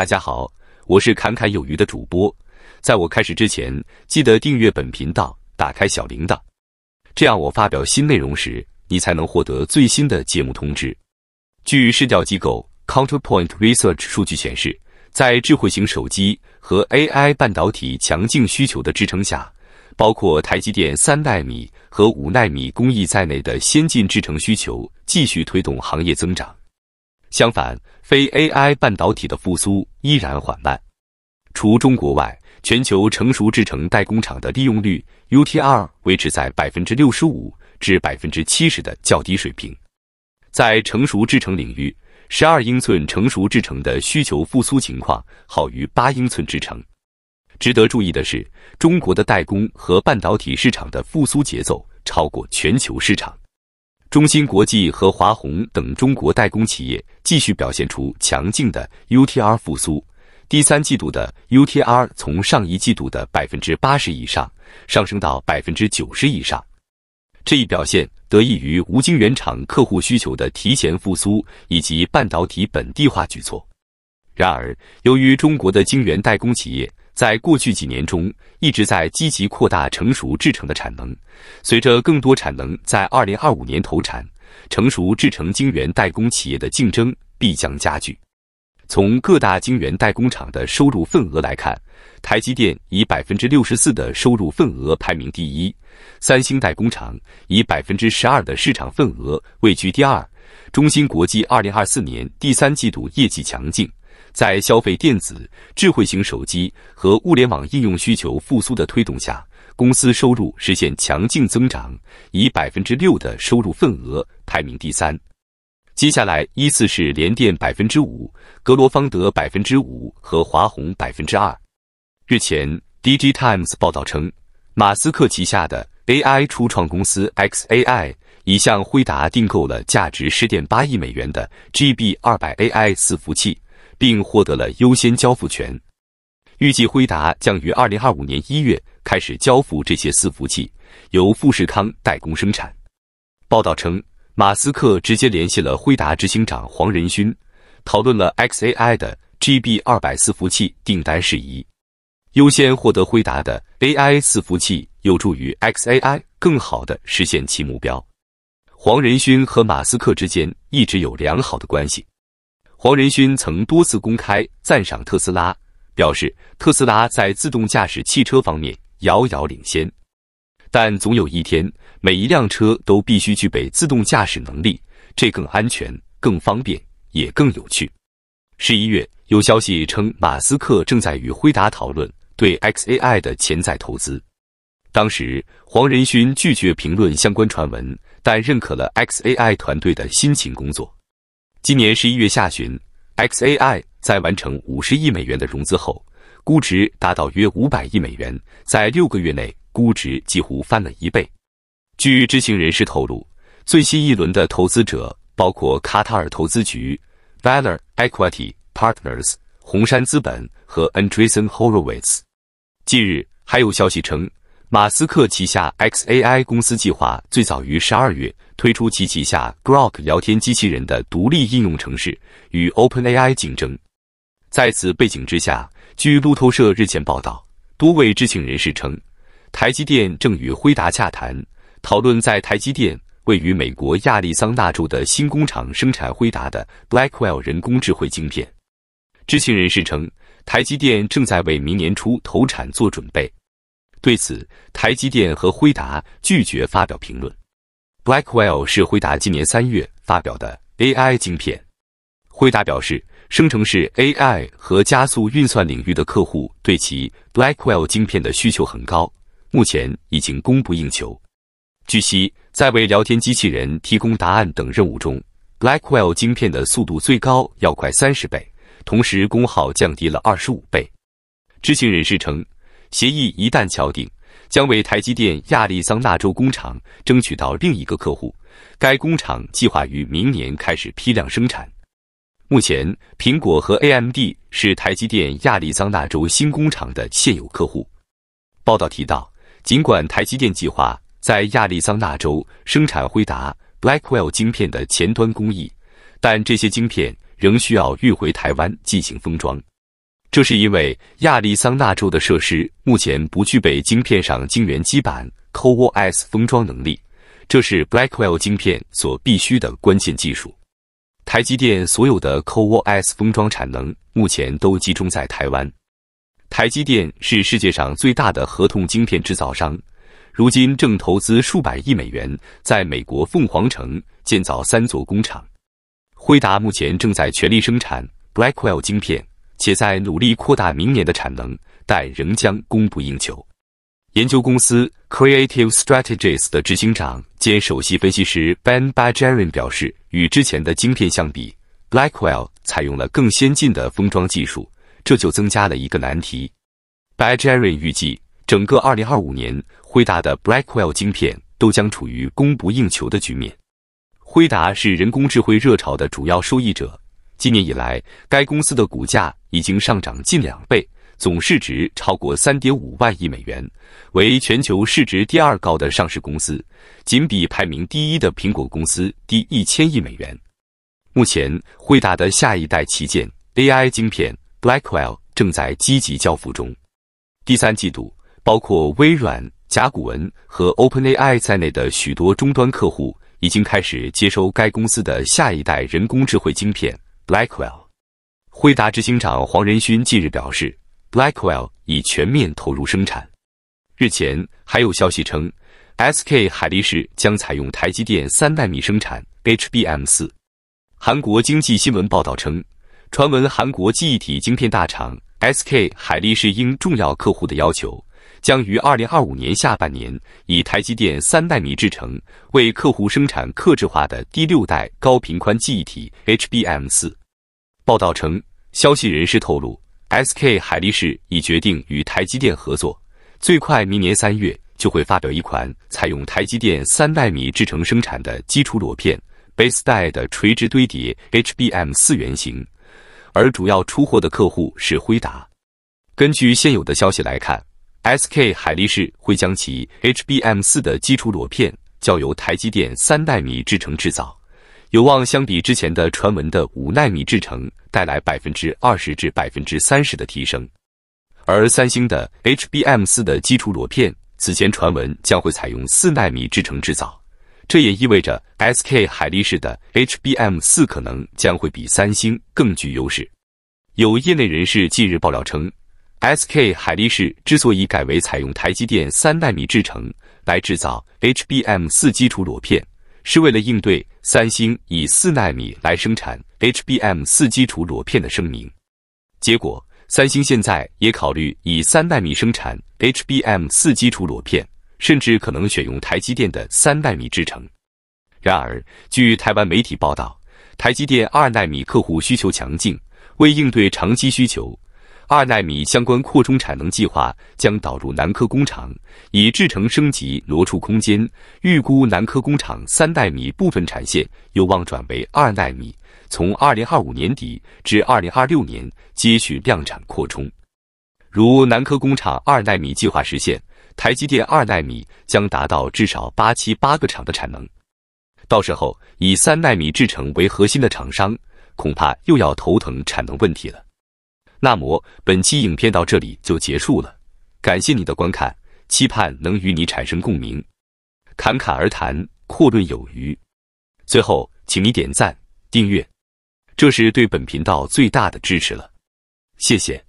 大家好，我是侃侃有余的主播。在我开始之前，记得订阅本频道，打开小铃铛，这样我发表新内容时，你才能获得最新的节目通知。据市调机构 Counterpoint Research 数据显示，在智慧型手机和 AI 半导体强劲需求的支撑下，包括台积电三纳米和五纳米工艺在内的先进制程需求继续推动行业增长。相反，非 AI 半导体的复苏依然缓慢。除中国外，全球成熟制程代工厂的利用率 UTR 维持在百分之六十五至百分之七十的较低水平。在成熟制程领域，十二英寸成熟制程的需求复苏情况好于八英寸制程。值得注意的是，中国的代工和半导体市场的复苏节奏超过全球市场。中芯国际和华虹等中国代工企业继续表现出强劲的 UTR 复苏。第三季度的 UTR 从上一季度的百分之八十以上上升到百分之九十以上。这一表现得益于无晶圆厂客户需求的提前复苏以及半导体本地化举措。然而，由于中国的晶圆代工企业，在过去几年中，一直在积极扩大成熟制程的产能。随着更多产能在二零二五年投产，成熟制程晶圆代工企业的竞争必将加剧。从各大晶圆代工厂的收入份额来看，台积电以百分之六十四的收入份额排名第一，三星代工厂以百分之十二的市场份额位居第二。中芯国际二零二四年第三季度业绩强劲。在消费电子、智慧型手机和物联网应用需求复苏的推动下，公司收入实现强劲增长，以百分之六的收入份额排名第三。接下来依次是联电百分之五、格罗方德百分之五和华虹百分之二。日前，DG Times 报道称，马斯克旗下的 AI 初创公司 xAI 已向辉达订购了价值十点八亿美元的 GB 二百 AI 伺服器。并获得了优先交付权，预计辉达将于二零二五年一月开始交付这些伺服器，由富士康代工生产。报道称，马斯克直接联系了辉达执行长黄仁勋，讨论了 xAI 的 GB 二百伺服器订单事宜。优先获得辉达的 AI 伺服器，有助于 xAI 更好地实现其目标。黄仁勋和马斯克之间一直有良好的关系。黄仁勋曾多次公开赞赏特斯拉，表示特斯拉在自动驾驶汽车方面遥遥领先。但总有一天，每一辆车都必须具备自动驾驶能力，这更安全、更方便，也更有趣。十一月，有消息称，马斯克正在与辉达讨论对 xAI 的潜在投资。当时，黄仁勋拒绝评论相关传闻，但认可了 xAI 团队的辛勤工作。今年十一月下旬，xAI 在完成五十亿美元的融资后，估值达到约五百亿美元，在六个月内估值几乎翻了一倍。据知情人士透露，最新一轮的投资者包括卡塔尔投资局、Valor Equity Partners、红杉资本和 Andreessen Horowitz。近日，还有消息称。马斯克旗下 xAI 公司计划最早于十二月推出其旗下 Grok 聊天机器人的独立应用程式，与 OpenAI 竞争。在此背景之下，据路透社日前报道，多位知情人士称，台积电正与辉达洽谈，讨论在台积电位于美国亚利桑那州的新工厂生产辉达的 Blackwell 人工智慧晶片。知情人士称，台积电正在为明年初投产做准备。对此，台积电和辉达拒绝发表评论。Blackwell 是辉达今年三月发表的 AI 晶片。辉达表示，生成式 AI 和加速运算领域的客户对其 Blackwell 晶片的需求很高，目前已经供不应求。据悉，在为聊天机器人提供答案等任务中，Blackwell 晶片的速度最高要快三十倍，同时功耗降低了二十五倍。知情人士称。协议一旦敲定，将为台积电亚利桑那州工厂争取到另一个客户。该工厂计划于明年开始批量生产。目前，苹果和 AMD 是台积电亚利桑那州新工厂的现有客户。报道提到，尽管台积电计划在亚利桑那州生产辉达 Blackwell 晶片的前端工艺，但这些晶片仍需要运回台湾进行封装。这是因为亚利桑那州的设施目前不具备晶片上晶圆基板 CoWoS 封装能力，这是 Blackwell 晶片所必须的关键技术。台积电所有的 CoWoS 封装产能目前都集中在台湾。台积电是世界上最大的合同晶片制造商，如今正投资数百亿美元在美国凤凰城建造三座工厂。辉达目前正在全力生产 Blackwell 晶片。且在努力扩大明年的产能，但仍将供不应求。研究公司 Creative Strategies 的执行长兼首席分析师 Ben Bajarin 表示，与之前的晶片相比，Blackwell 采用了更先进的封装技术，这就增加了一个难题。Bajarin 预计，整个2025年，辉达的 Blackwell 晶片都将处于供不应求的局面。辉达是人工智慧热潮的主要受益者。今年以来，该公司的股价已经上涨近两倍，总市值超过三点五万亿美元，为全球市值第二高的上市公司，仅比排名第一的苹果公司低一千亿美元。目前，惠达的下一代旗舰 AI 晶片 Blackwell 正在积极交付中。第三季度，包括微软、甲骨文和 OpenAI 在内的许多终端客户已经开始接收该公司的下一代人工智慧晶片。Blackwell，辉达执行长黄仁勋近日表示，Blackwell 已全面投入生产。日前还有消息称，SK 海力士将采用台积电三纳米生产 HBM 四。韩国经济新闻报道称，传闻韩国记忆体晶片大厂 SK 海力士应重要客户的要求，将于二零二五年下半年以台积电三纳米制程为客户生产客制化的第六代高频宽记忆体 HBM 四。报道称，消息人士透露，SK 海力士已决定与台积电合作，最快明年三月就会发表一款采用台积电三纳米制程生产的基础裸片 Base Die 的垂直堆叠 HBM 四原型，而主要出货的客户是辉达。根据现有的消息来看，SK 海力士会将其 HBM 四的基础裸片交由台积电三纳米制程制造。有望相比之前的传闻的五纳米制程带来百分之二十至百分之三十的提升，而三星的 HBM 四的基础裸片此前传闻将会采用四纳米制程制造，这也意味着 SK 海力士的 HBM 四可能将会比三星更具优势。有业内人士近日爆料称，SK 海力士之所以改为采用台积电三纳米制程来制造 HBM 四基础裸片。是为了应对三星以四纳米来生产 HBM 四基础裸片的声明，结果三星现在也考虑以三纳米生产 HBM 四基础裸片，甚至可能选用台积电的三纳米制程。然而，据台湾媒体报道，台积电二纳米客户需求强劲，为应对长期需求。二纳米相关扩充产能计划将导入南科工厂，以制程升级挪出空间。预估南科工厂三纳米部分产线有望转为二纳米，从二零二五年底至二零二六年接续量产扩充。如南科工厂二纳米计划实现，台积电二纳米将达到至少八七八个厂的产能。到时候以三纳米制程为核心的厂商，恐怕又要头疼产能问题了。那么，本期影片到这里就结束了，感谢你的观看，期盼能与你产生共鸣。侃侃而谈，阔论有余。最后，请你点赞、订阅，这是对本频道最大的支持了，谢谢。